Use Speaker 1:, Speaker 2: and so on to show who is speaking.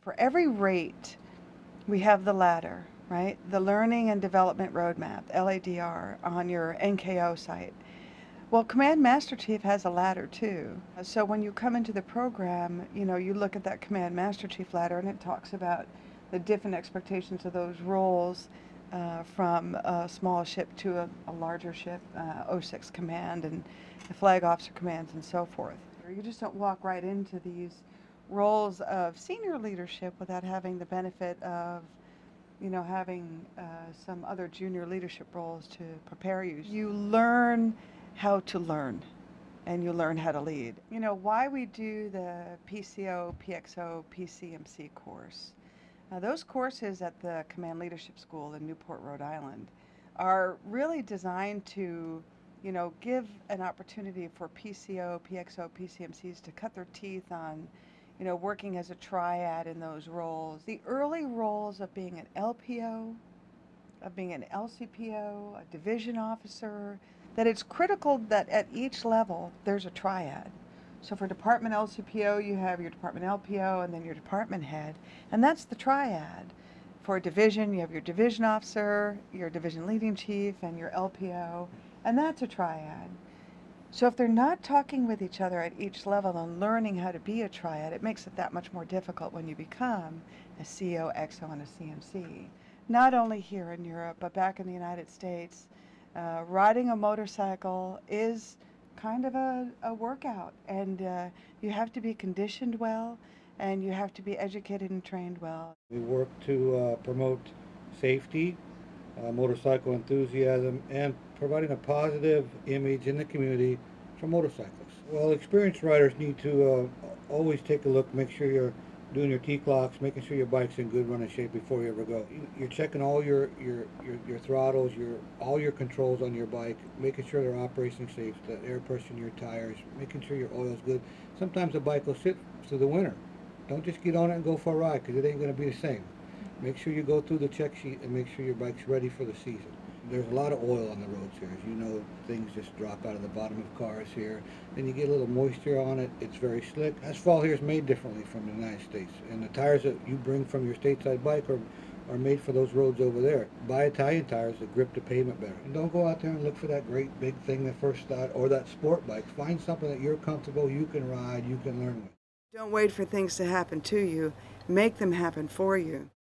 Speaker 1: For every rate, we have the ladder, right? The Learning and Development Roadmap, LADR, on your NKO site. Well, Command Master Chief has a ladder too. So when you come into the program, you know, you look at that Command Master Chief ladder and it talks about the different expectations of those roles uh, from a small ship to a, a larger ship, uh, 06 Command and the Flag Officer Commands and so forth. You just don't walk right into these roles of senior leadership without having the benefit of you know, having uh, some other junior leadership roles to prepare you. You learn how to learn and you learn how to lead. You know, why we do the PCO, PXO, PCMC course. Now, those courses at the Command Leadership School in Newport, Rhode Island are really designed to, you know, give an opportunity for PCO, PXO, PCMCs to cut their teeth on, you know, working as a triad in those roles. The early roles of being an LPO, of being an LCPO, a division officer, that it's critical that at each level there's a triad. So for department LCPO, you have your department LPO and then your department head, and that's the triad. For a division, you have your division officer, your division leading chief, and your LPO, and that's a triad. So if they're not talking with each other at each level and learning how to be a triad, it makes it that much more difficult when you become a CO, XO, and a CMC. Not only here in Europe, but back in the United States, uh, riding a motorcycle is kind of a, a workout, and uh, you have to be conditioned well, and you have to be educated and trained well.
Speaker 2: We work to uh, promote safety, uh, motorcycle enthusiasm, and providing a positive image in the community for motorcyclists. Well, experienced riders need to uh, always take a look, make sure you're doing your T-CLOCS, making sure your bike's in good running shape before you ever go. You're checking all your, your, your, your throttles, your all your controls on your bike, making sure they're operating safe, the air pressure in your tires, making sure your oil's good. Sometimes a bike will sit through the winter. Don't just get on it and go for a ride because it ain't going to be the same. Make sure you go through the check sheet and make sure your bike's ready for the season there's a lot of oil on the roads here. As you know, things just drop out of the bottom of cars here. Then you get a little moisture on it. It's very slick. Asphalt here is made differently from the United States. And the tires that you bring from your stateside bike are, are made for those roads over there. Buy Italian tires that grip the pavement better. And don't go out there and look for that great big thing that first thought or that sport bike. Find something that you're comfortable, you can ride, you can learn with.
Speaker 1: Don't wait for things to happen to you. Make them happen for you.